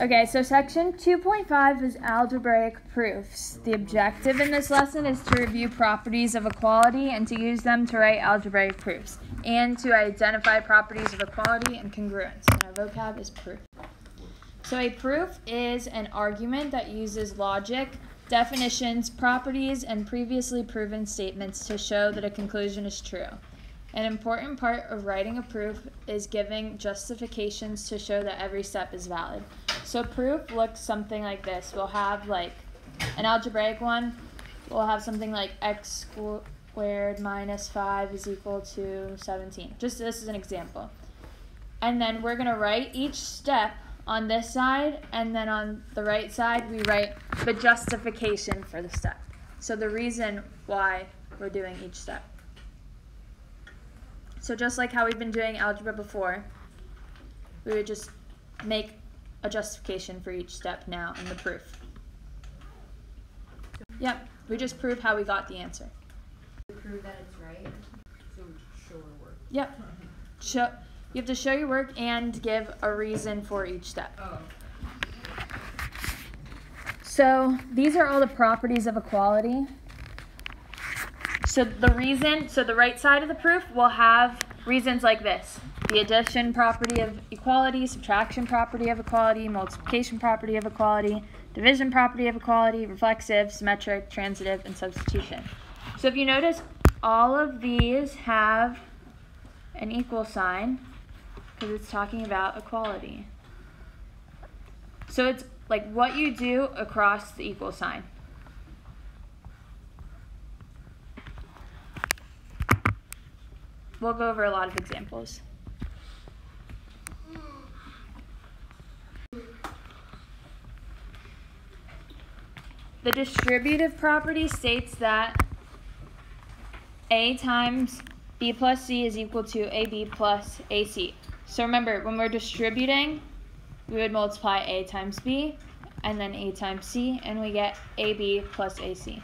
Okay, so section 2.5 is algebraic proofs. The objective in this lesson is to review properties of equality and to use them to write algebraic proofs, and to identify properties of equality and congruence. And our vocab is proof. So a proof is an argument that uses logic, definitions, properties, and previously proven statements to show that a conclusion is true. An important part of writing a proof is giving justifications to show that every step is valid. So proof looks something like this. We'll have like an algebraic one. We'll have something like x squared minus 5 is equal to 17. Just this is an example. And then we're going to write each step on this side, and then on the right side, we write the justification for the step. So the reason why we're doing each step. So just like how we've been doing algebra before, we would just make a justification for each step now in the proof. Yep, we just prove how we got the answer. Prove that it's right. So show our work. Yep. Show, you have to show your work and give a reason for each step. Oh. So these are all the properties of equality. So the reason, so the right side of the proof will have reasons like this. The addition property of equality, subtraction property of equality, multiplication property of equality, division property of equality, reflexive, symmetric, transitive, and substitution. So if you notice, all of these have an equal sign because it's talking about equality. So it's like what you do across the equal sign. We'll go over a lot of examples. The distributive property states that A times B plus C is equal to AB plus AC. So remember, when we're distributing, we would multiply A times B and then A times C, and we get AB plus AC.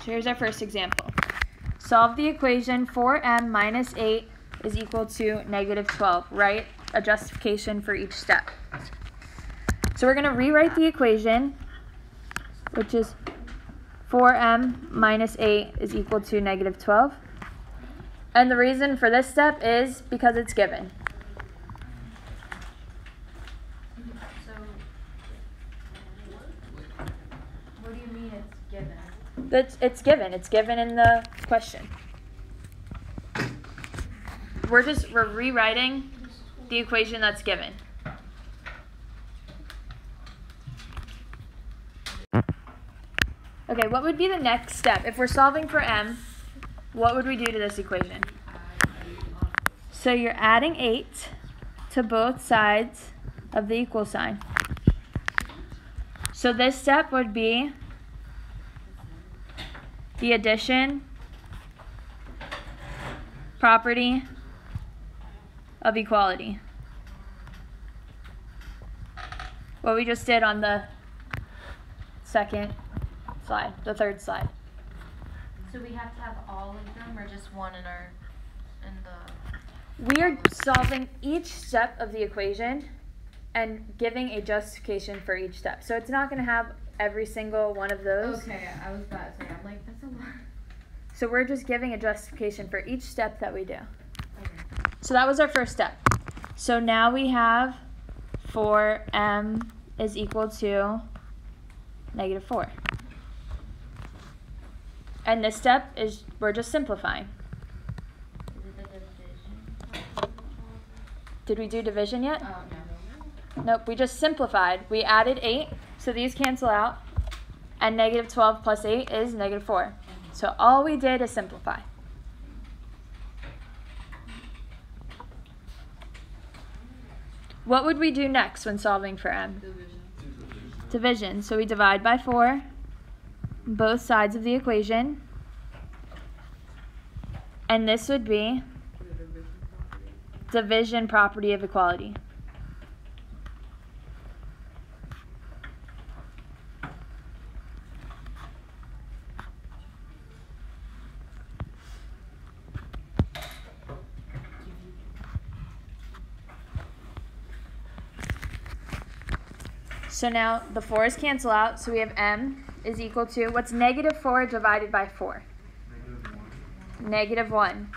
So here's our first example. Solve the equation 4m minus 8 is equal to negative 12. Write a justification for each step. So we're going to rewrite the equation, which is 4m minus 8 is equal to negative 12. And the reason for this step is because it's given. So, what do you mean it's given? That's it's given. It's given in the question. We're just we're rewriting the equation that's given. Okay, what would be the next step? If we're solving for m, what would we do to this equation? So you're adding 8 to both sides of the equal sign. So this step would be the addition property of equality. What we just did on the second slide, the third slide. So we have to have all of them, or just one in our, in the. We are solving each step of the equation and giving a justification for each step. So it's not going to have every single one of those. Okay, I was about to say, I'm like, that's a lot. So we're just giving a justification for each step that we do. Okay. So that was our first step. So now we have 4m is equal to negative 4. And this step is, we're just simplifying. Is it the division? Did we do division yet? Oh, no. Nope, we just simplified. We added 8, so these cancel out. And negative 12 plus 8 is negative 4. So all we did is simplify. What would we do next when solving for m? Division. Division. So we divide by 4 both sides of the equation. And this would be division property. division property of equality. So now the 4's cancel out, so we have m is equal to, what's negative 4 divided by 4? Negative 1.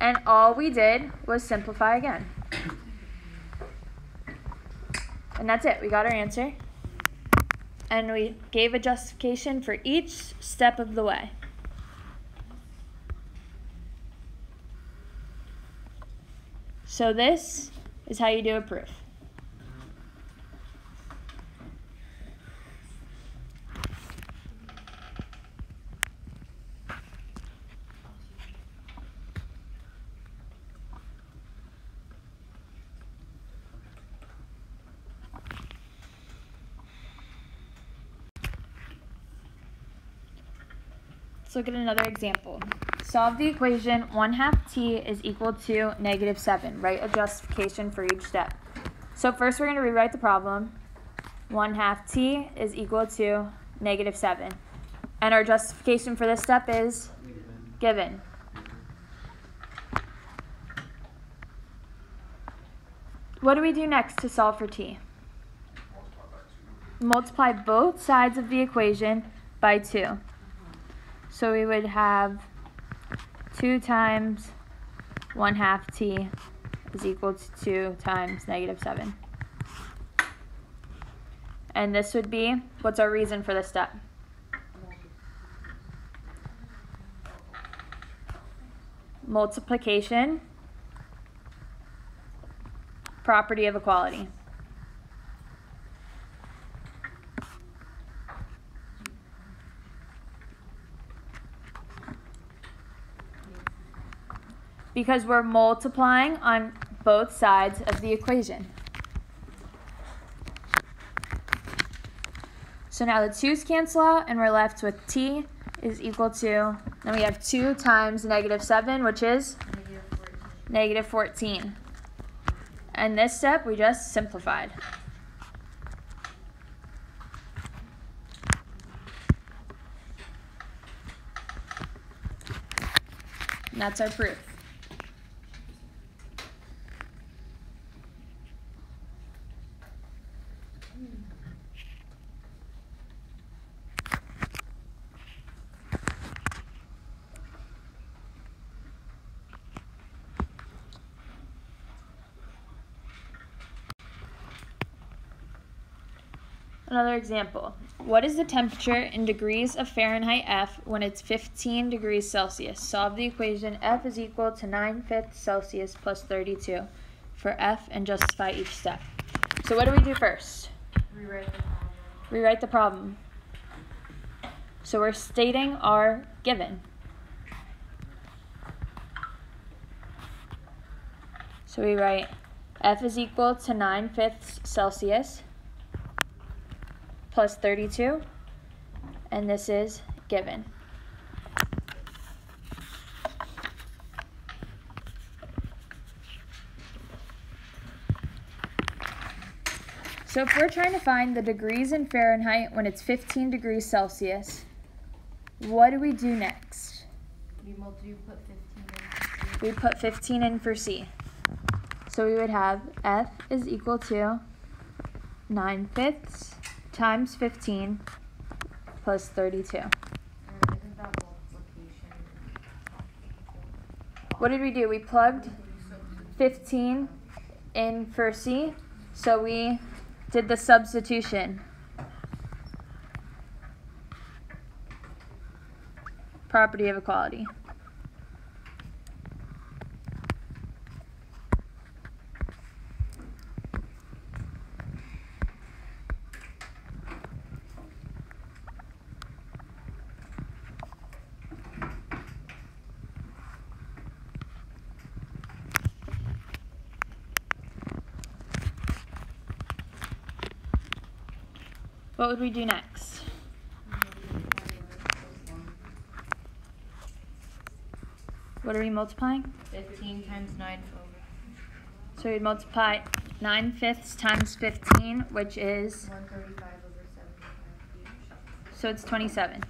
And all we did was simplify again. And that's it, we got our answer. And we gave a justification for each step of the way. So this is how you do a proof. Let's look at another example. Solve the equation 1 half t is equal to negative 7. Write a justification for each step. So first we're going to rewrite the problem. 1 half t is equal to negative 7. And our justification for this step is given. What do we do next to solve for t? Multiply both sides of the equation by 2. So we would have 2 times 1 half t is equal to 2 times negative 7. And this would be, what's our reason for this step? Multiplication, property of equality. Because we're multiplying on both sides of the equation. So now the 2's cancel out and we're left with t is equal to, then we have 2 times negative 7, which is Negative 14. negative 14. And this step we just simplified. And that's our proof. Another example. What is the temperature in degrees of Fahrenheit F when it's 15 degrees Celsius? Solve the equation F is equal to 9 fifths Celsius plus 32 for F and justify each step. So what do we do first? Rewrite the problem. Rewrite the problem. So we're stating our given. So we write F is equal to 9 fifths Celsius plus 32, and this is given. So if we're trying to find the degrees in Fahrenheit when it's 15 degrees Celsius, what do we do next? We put 15 in. We put 15 in for C. So we would have F is equal to 9 fifths times 15 plus 32. Um, isn't that multiplication? What did we do? We plugged 15 in for C, so we did the substitution. Property of equality. Would we do next? What are we multiplying? 15 times 9 over. So we'd multiply 9 fifths times 15, which is, 135 over 75. so it's 27.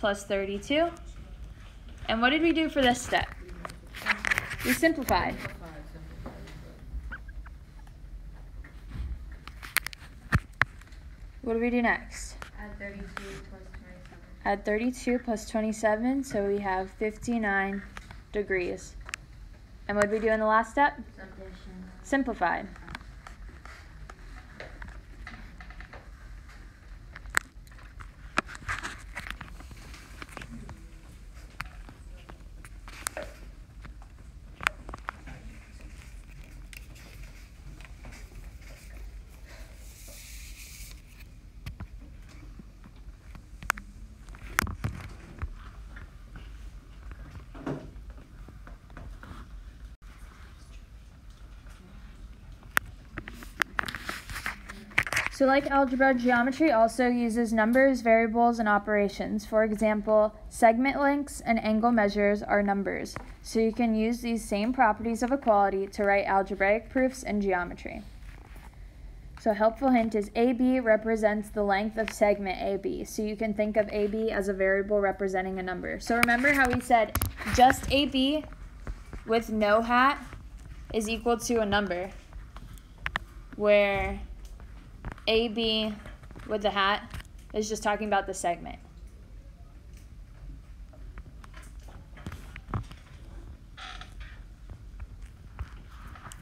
Plus 32. And what did we do for this step? We simplified. What do we do next? Add thirty-two plus twenty-seven. Add 32 plus 27, so we have 59 degrees. And what did we do in the last step? Simplified. So, like algebra, geometry also uses numbers, variables, and operations. For example, segment lengths and angle measures are numbers. So, you can use these same properties of equality to write algebraic proofs in geometry. So, a helpful hint is AB represents the length of segment AB. So, you can think of AB as a variable representing a number. So, remember how we said just AB with no hat is equal to a number, where AB with the hat is just talking about the segment.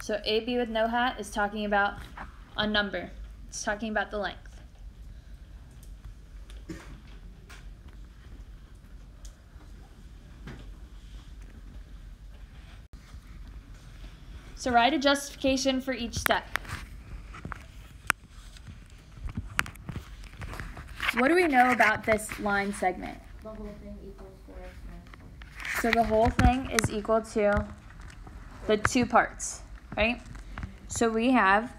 So AB with no hat is talking about a number. It's talking about the length. So write a justification for each step. What do we know about this line segment? The whole thing equals four x minus four. So the whole thing is equal to the two parts, right? So we have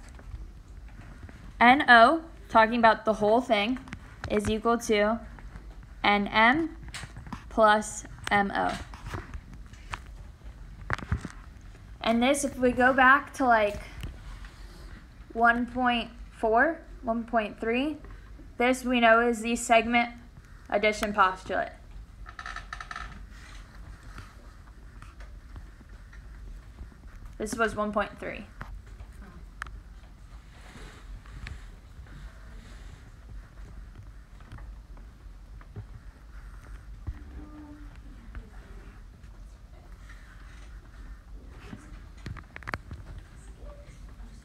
NO, talking about the whole thing, is equal to NM plus MO. And this, if we go back to like 1.4, 1.3, this we know is the segment addition postulate. This was 1.3.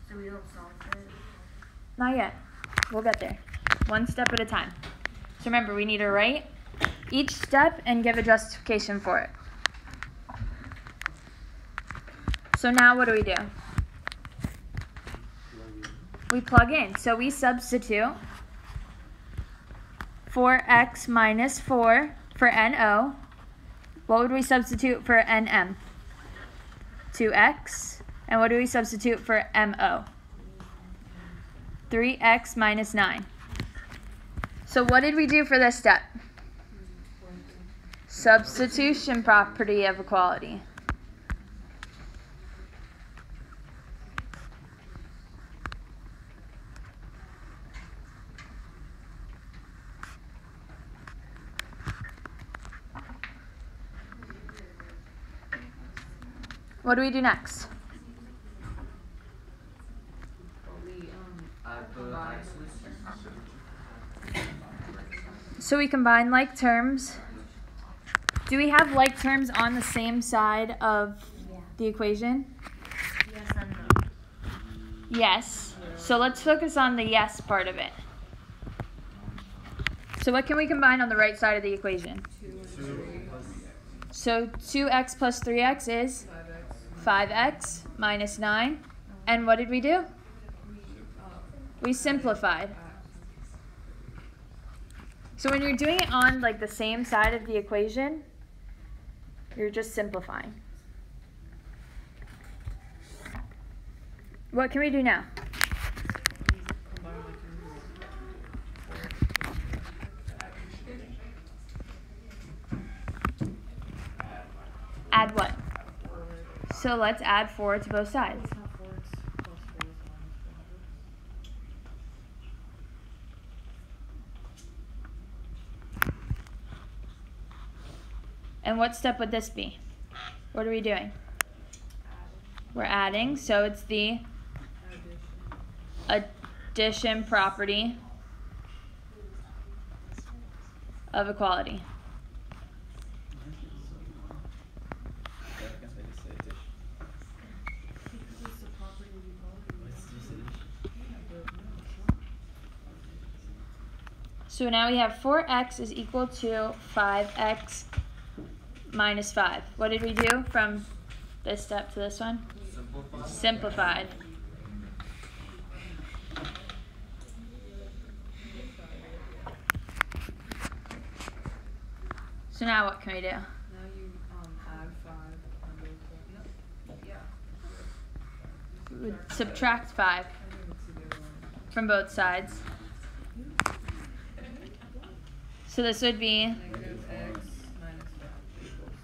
So we don't solve for it. Not yet. We'll get there. One step at a time. So remember, we need to write each step and give a justification for it. So now what do we do? We plug in. So we substitute 4x minus 4 for NO. What would we substitute for NM? 2x. And what do we substitute for MO? 3x minus 9. So what did we do for this step? Substitution property of equality. What do we do next? But we, um, Add the combine x's. So we combine like terms. Do we have like terms on the same side of Yeah. the equation? Yes and no. Yes. So let's focus on the yes part of it. So what can we combine on the right side of the equation? two Two So 2x plus 3x is five X. 5x minus 9. And what did we do? Uh, We simplified. So when you're doing it on like the same side of the equation, you're just simplifying. What can we do now? Add what? So let's add 4 to both sides. it's not four, it's plus four is minus And what step would this be? What are we doing? We're adding, so it's the. Addition. property of equality. So now we have 4x is equal to 5x minus 5. What did we do from this step to this one? Simplified. So now what can we do? Now you, um, add five on both sides. No, yeah. We would subtract 5 I think it's the other one. from both sides. So this would be Negative x minus five equals.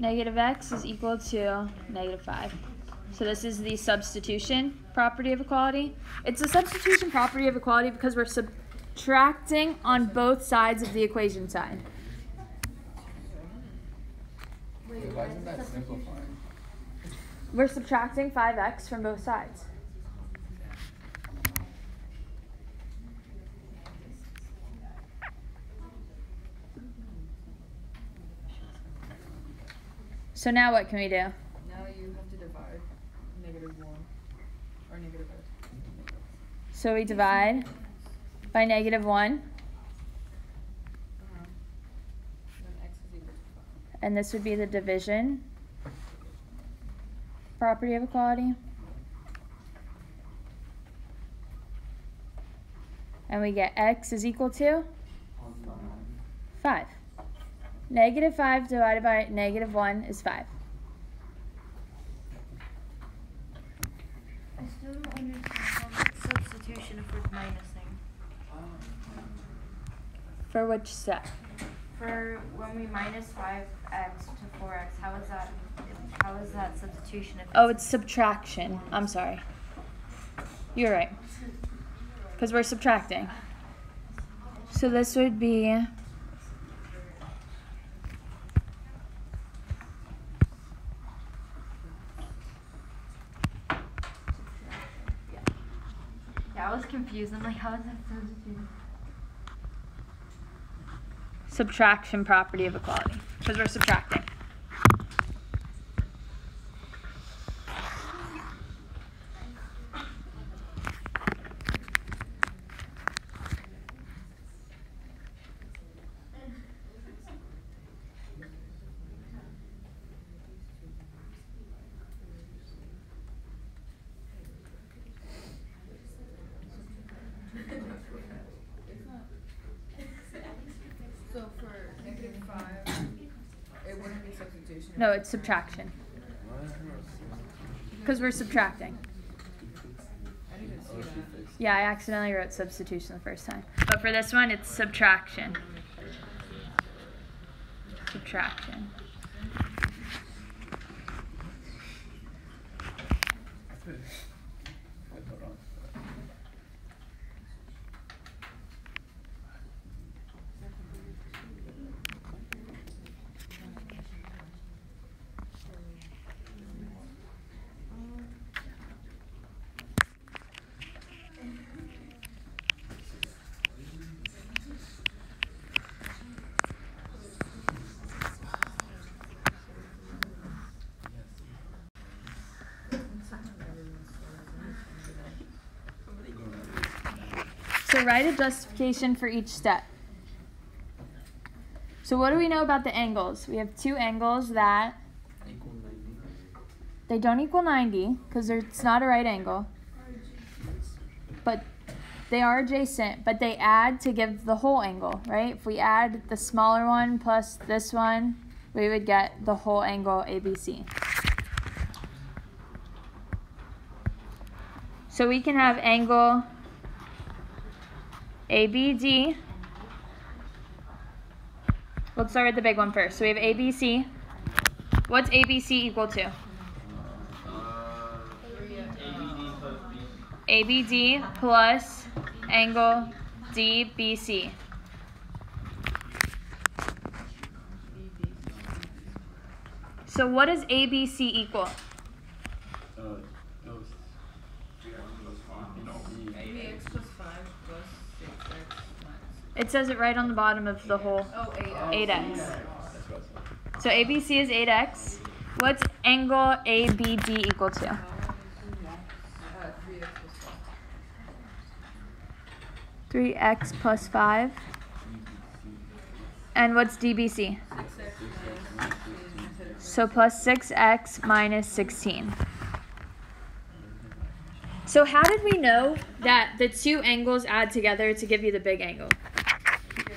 Negative x is equal to negative 5. So this is the substitution property of equality. It's a substitution property of equality because we're subtracting on both sides of the equation sign. Why isn't that simplifying? We're subtracting 5x from both sides. So now what can we do? Now you have to divide negative one, or negative x. So we divide by negative 1, Uh-huh. Then x is equal to five. and this would be the division property of equality. And we get x is equal to 5. Negative 5 divided by negative 1 is 5. I still don't understand how substitution if we're minusing. For which step? For when we minus five x to four x, how is that, how is that substitution if? Oh, it's subtraction. I'm sorry. You're right. Because we're subtracting. So this would be Yeah, I was confused, I'm like, how is that substitution? subtraction property of equality. Because we're subtracting. So for negative five, it wouldn't be substitution. No, it's subtraction. Because we're subtracting. Yeah, I accidentally wrote substitution the first time. But for this one, it's subtraction. Subtraction. Write a justification for each step. So what do we know about the angles? We have two angles that they don't equal 90 because it's not a right angle. But they are adjacent, but they add to give the whole angle, right? If we add the smaller one plus this one, we would get the whole angle ABC. So we can have angle ABD. Let's start with the big one first. So we have ABC. What's ABC equal to? ABD plus angle DBC. So what does ABC equal? Maybe x plus five plus six x minus. It says it right on the bottom of the whole Oh, eight X. 8x. That's what I So ABC is 8x. What's angle ABD equal to? Three X plus five. And what's DBC? Six X minus sixteen. So plus 6x minus 16. So how did we know that the two angles add together to give you the big angle? No,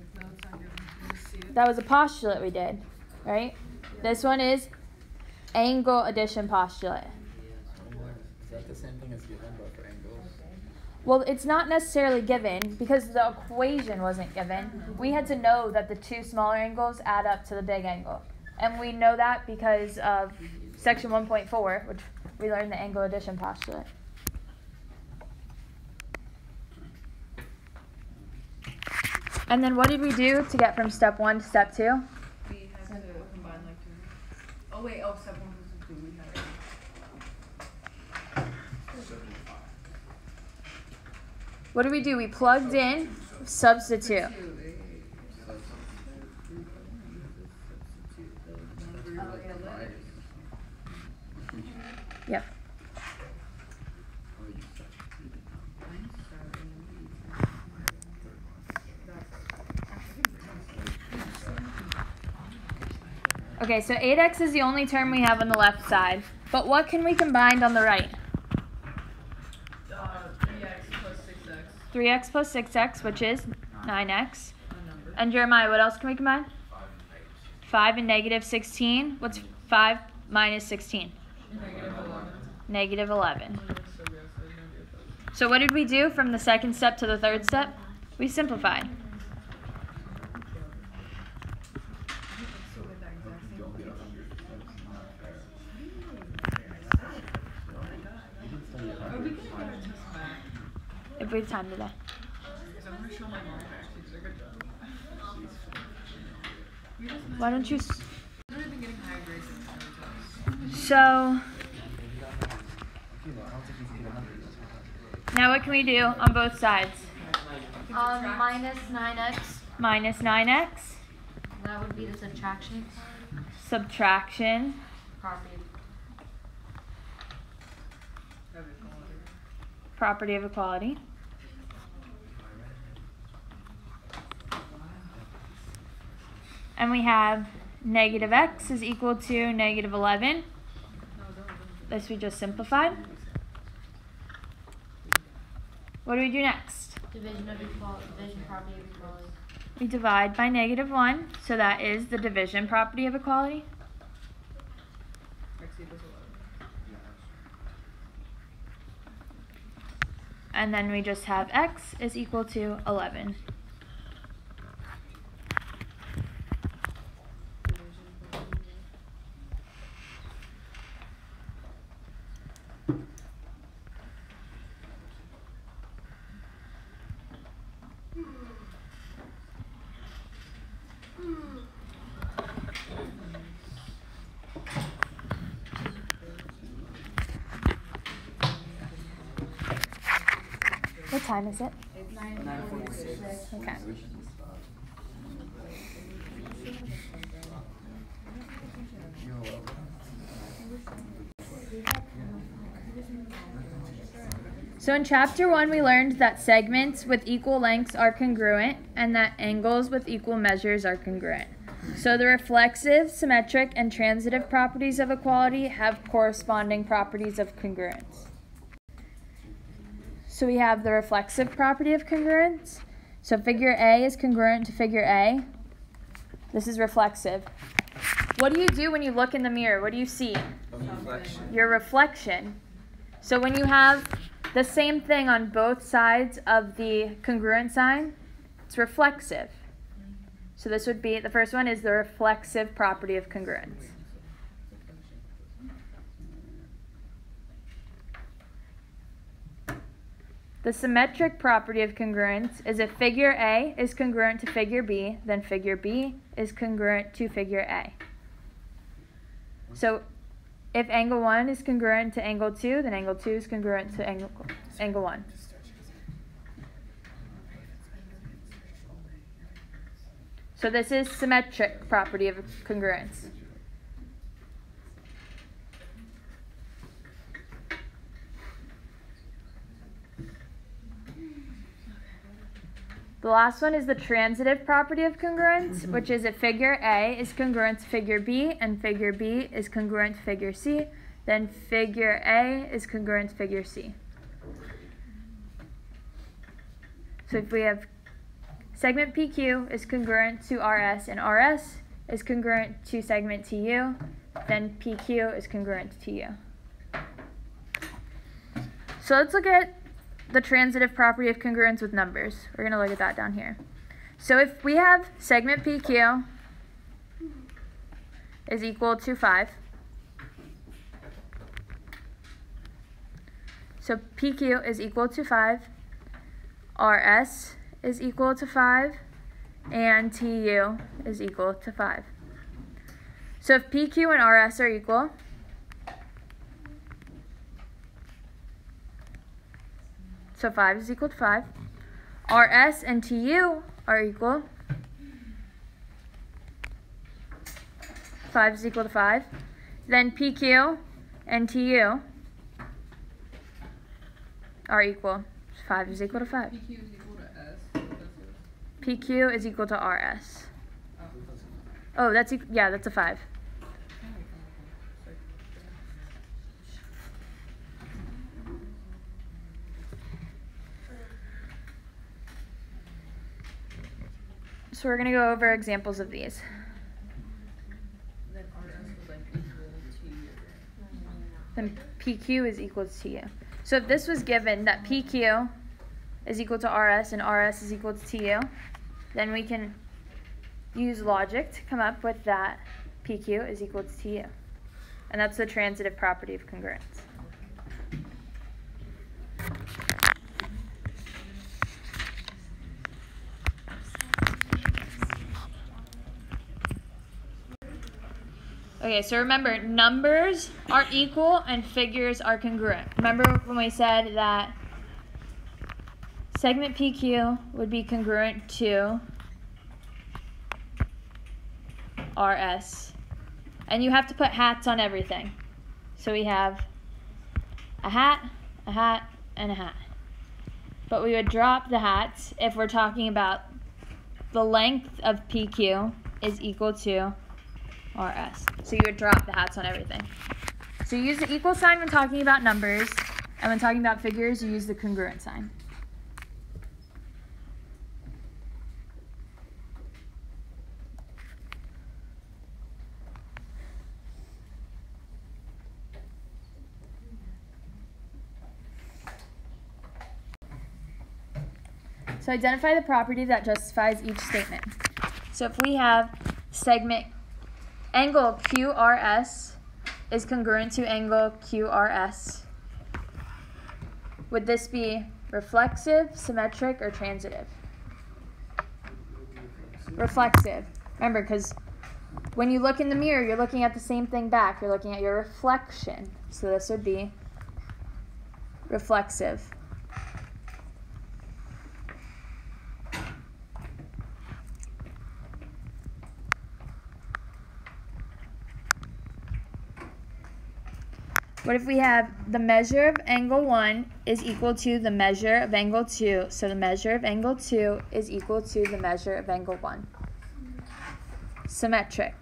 it's not given. You see it? That was a postulate we did, right? This one is angle addition postulate. Is that the same thing as given but for angles? Well, it's not necessarily given because the equation wasn't given. We had to know that the two smaller angles add up to the big angle. And we know that because of section 1.4, which we learned the angle addition postulate. And then what did we do to get from step 1 to step 2? We had to combine like two. Oh wait, oh, step one plus two, we had. What did we do? We plugged in, substitute. Two, eh, substitute the number of the letters. Yep. Okay, so 8x is the only term we have on the left side. But what can we combine on the right? Uh, three X plus six X, 3x plus 6x, which is 9x. And Jeremiah, what else can we combine? 5 and negative 16. What's 5 minus 16? Negative eleven. Negative 11. So we have to negative five. So what did we do from the second step to the third step? We simplified. So with that exact same Don't get a hundred. That's not fair. You didn't study a Oh, we hundred. can get our test back. If we have time today. Because I'm gonna show my mom back. She did a good job. We just Why don't you? S- I've really been getting high grades in every test. so Okay, then I don't think you can get a hundred. That's not now what can we do on both sides? Um, minus nine x, Minus 9x, that would be the subtraction subtraction, property. Have it going there. property of equality. And we have negative x is equal to negative 11. No, don't, don't. This we just simplified. What do we do next? Division of equality, division property of equality. We divide by negative 1, so that is the division property of equality. X equals eleven. And then we just have x is equal to 11. Division property. What time is it? Okay. So in chapter 1 we learned that segments with equal lengths are congruent and that angles with equal measures are congruent. So the reflexive, symmetric, and transitive properties of equality have corresponding properties of congruence. So we have the reflexive property of congruence. So figure A is congruent to figure A. This is reflexive. What do you do when you look in the mirror? What do you see? Your reflection. So when you have the same thing on both sides of the congruent sign, it's reflexive. So this would be the first one is the reflexive property of congruence. The symmetric property of congruence is if figure A is congruent to figure B, then figure B is congruent to figure A. So if angle 1 is congruent to angle 2, then angle 2 is congruent to angle, angle 1. So this is symmetric property of congruence. The last one is the transitive property of congruence, mm-hmm. which is if figure A is congruent to figure B and figure B is congruent to figure C, then figure A is congruent to figure C. So if we have segment PQ is congruent to RS and RS is congruent to segment TU, then PQ is congruent to TU. So let's look at the transitive property of congruence with numbers. We're going to look at that down here. So if we have segment PQ is equal to 5, so PQ is equal to 5, RS is equal to 5, and TU is equal to 5. So if PQ and RS are equal, So 5 is equal to 5. RS and TU are equal. 5 is equal to 5. Then PQ and TU are equal. 5 is equal to 5. PQ is equal to S. PQ is equal to RS. Oh. Oh, that's, e- yeah, that's a 5. So we're going to go over examples of these. Then RS was like equal to. then PQ is equal to TU. So if this was given that PQ is equal to RS and RS is equal to TU, then we can use logic to come up with that PQ is equal to TU. And that's the transitive property of congruence. Okay, so remember, numbers are equal and figures are congruent. Remember when we said that segment PQ would be congruent to RS. And you have to put hats on everything. So we have a hat, a hat, and a hat. But we would drop the hats if we're talking about the length of PQ is equal to RS. So you would drop the hats on everything. So you use the equal sign when talking about numbers, and when talking about figures, you use the congruent sign. So identify the property that justifies each statement. So if we have segment angle QRS is congruent to angle QRS. Would this be reflexive, symmetric, or transitive? Reflexive. Remember, because when you look in the mirror, you're looking at the same thing back. You're looking at your reflection. So this would be reflexive. What if we have the measure of angle 1 is equal to the measure of angle 2? So the measure of angle 2 is equal to the measure of angle 1. Symmetric.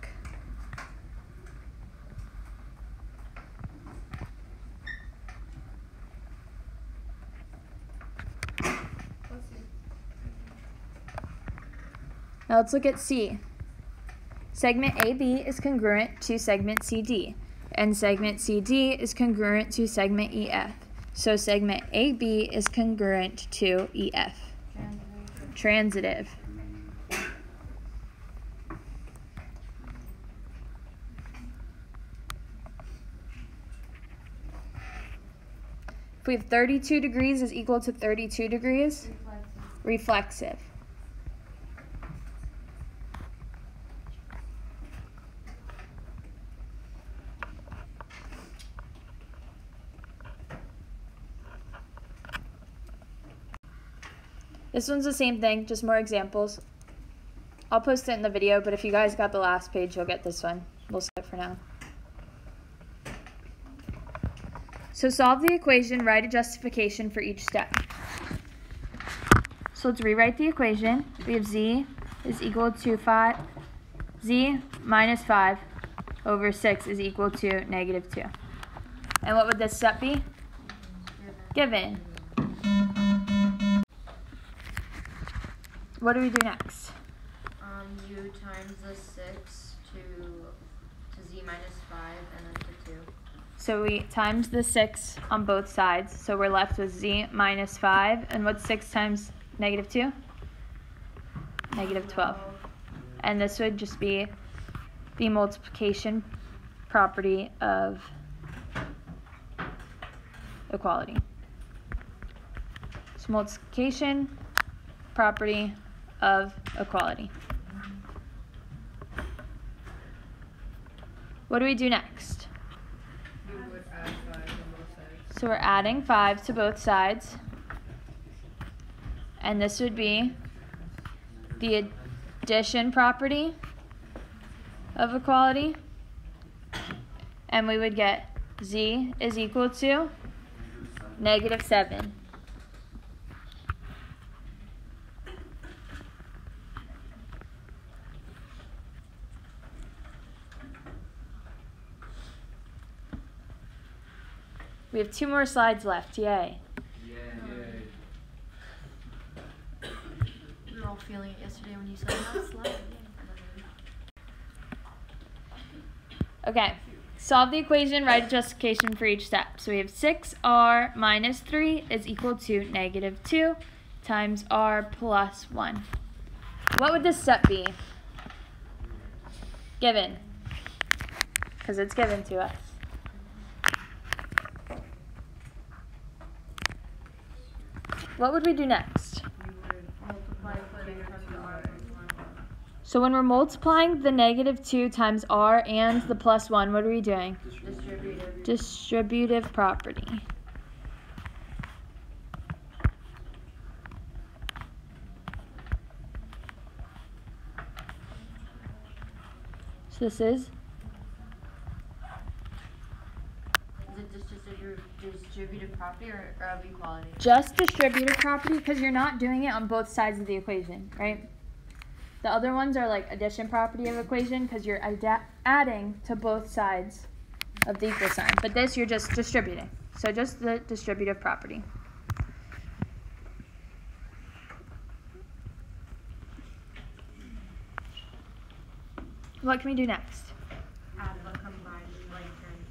Now let's look at C. Segment AB is congruent to segment CD, and segment CD is congruent to segment EF. So segment AB is congruent to EF. Transitive. If we have 32 degrees is equal to 32 degrees, reflexive. This one's the same thing, just more examples. I'll post it in the video, but if you guys got the last page, you'll get this one. We'll skip for now. So solve the equation, write a justification for each step. So let's rewrite the equation. We have z is equal to 5, z minus 5 over 6 is equal to negative 2. And what would this step be? Given. What do we do next? Um, you times the six to, to z minus five and then to two. So we times the 6 on both sides. So we're left with z minus 5. And what's 6 times negative 2? Negative 12. And this would just be the multiplication property of equality. So multiplication property of equality. What do we do next? So we're adding 5 to both sides. And this would be the addition property of equality. And we would get z is equal to negative 7. We have two more slides left. Yay. We were all feeling it yesterday when you said last slide. Okay. Solve the equation, write a justification for each step. So we have 6r minus 3 is equal to negative 2 times r plus 1. What would this step be? Given. Because it's given to us. What would we do next? You would multiply putting times the r plus one. So when we're multiplying the negative 2 times r and the plus 1, what are we doing? Distributive. Distributive property. So this is Is it just distributive, distributive property or, or of equality? just distributive property because you're not doing it on both sides of the equation, right? The other ones are like addition property of equation because you're adding to both sides of the equal sign. But this you're just distributing. So just the distributive property. What can we do next? Add the combined like terms.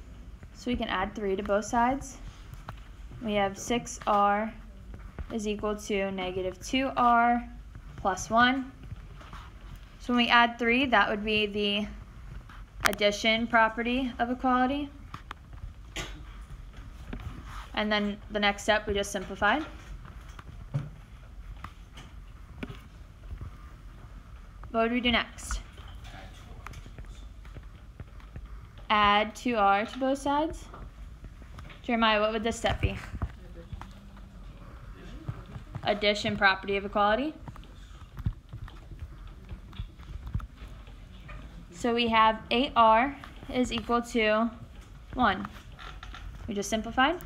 So we can add 3 to both sides. We have 6r is equal to negative 2r plus 1. So when we add 3, that would be the addition property of equality. And then the next step, we just simplified. What would we do next? Add 2r to both sides. Jeremiah, what would this step be? Addition property of equality. So we have 8r is equal to 1. We just simplified.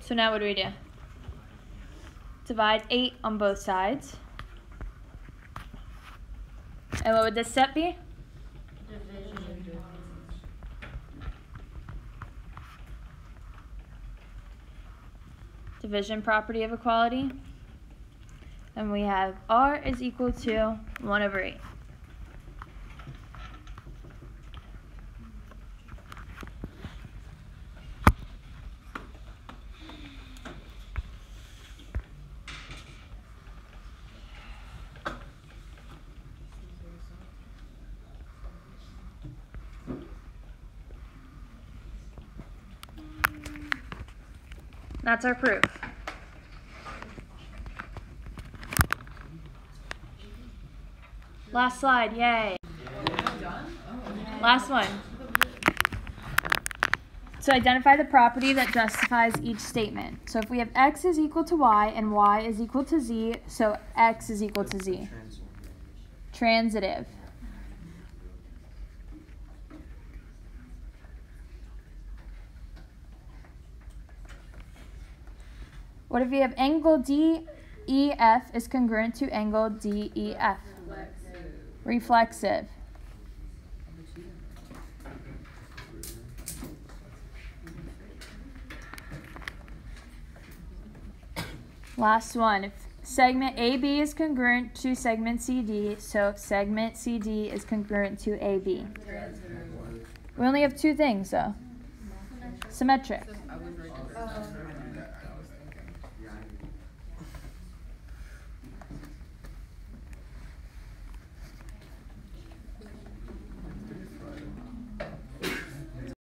So now what do we do? Divide 8 on both sides. And what would this step be? Division. Division property of equality. And we have r is equal to 1 over 8. That's our proof. Last slide, yay. Last one. So identify the property that justifies each statement. So if we have x is equal to y and y is equal to z, so x is equal to z. Transitive. What if we have angle DEF is congruent to angle DEF? Reflexive. Last one. If segment AB is congruent to segment CD, so segment CD is congruent to AB. We only have two things though. Symmetric. I